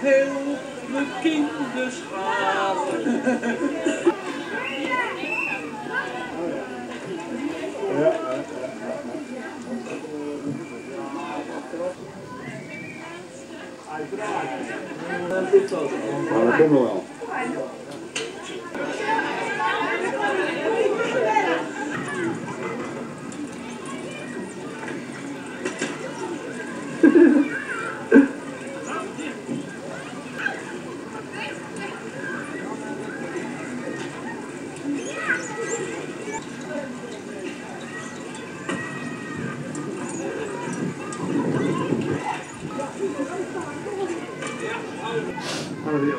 heel mijn kinderschalen. Maar dat komt wel. 看到没有